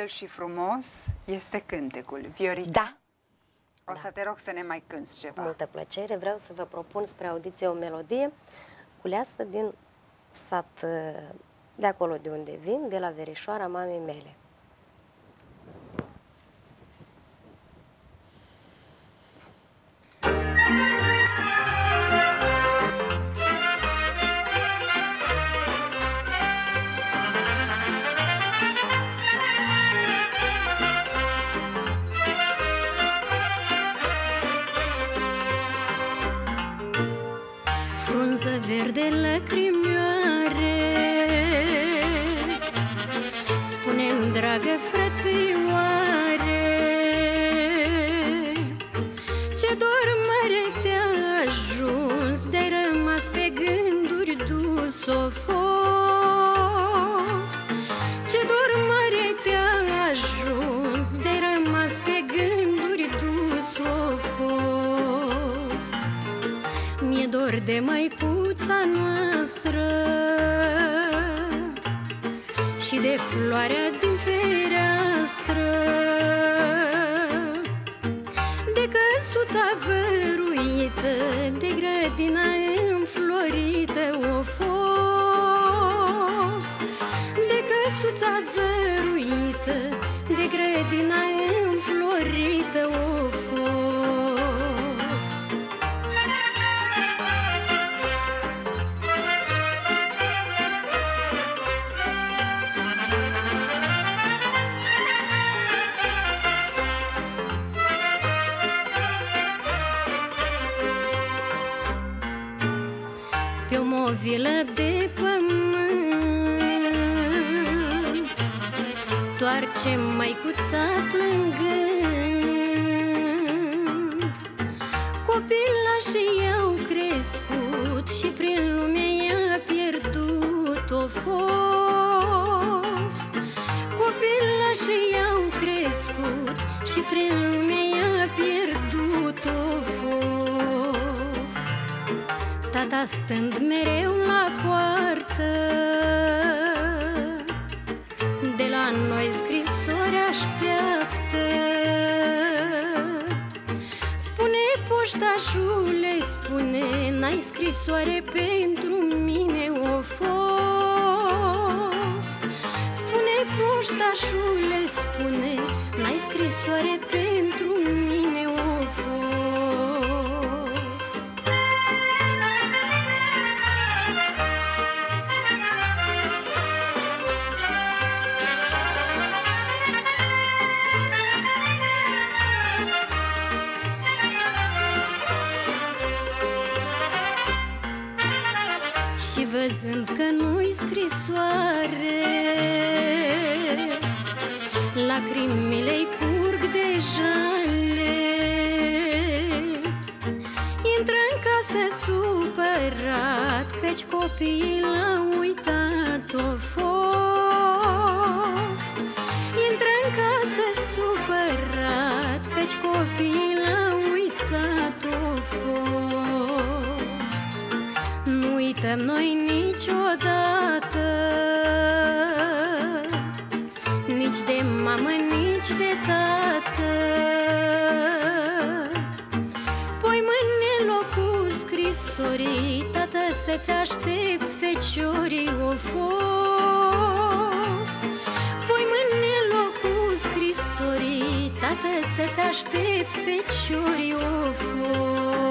vesel și frumos este cântecul. Viorica, Da, o să te rog să ne mai cânți cu ceva. multă plăcere. Vreau să vă propun spre audiție o melodie culeasă din sat uh, de acolo de unde vin, de la verișoara mamei mele. Frunză verde lăcrimioare Spunem, dragă frățioare Ce dor mare te-a ajuns De-ai rămas pe gânduri dus of, of. Ce dor mare te-a ajuns De-ai rămas pe gânduri dus of, of. Mi-e dor de măicuța noastră. Și de floarea din fereastră. De căsuța văruită De grădina înflorită Of, of De căsuța văruită o movilă de pământ. Toarce măicuța plângând. Copilașii i-au crescut Și prin lume i-a pierdut o fof. Copilașii i-au crescut Și prin lume i-a pierdut Tata stând mereu la poartă. De la noi scrisori așteaptă. Spune poștașule, spune N-ai scrisoare pentru mine, of, of Spune poștașule, spune N-ai scrisoare pentru văzând că nu-i scrisoare. Lacrimile-i curg de jale. Intră în casă supărat Căci copiii l-au nu uităm noi niciodată. Nici de mamă, nici de tată. Poi mâine locul scrisorii Tată să-ți aștepți feciorii of, of Poi mâine locul scrisorii Tată să-ți aștepți feciorii of, of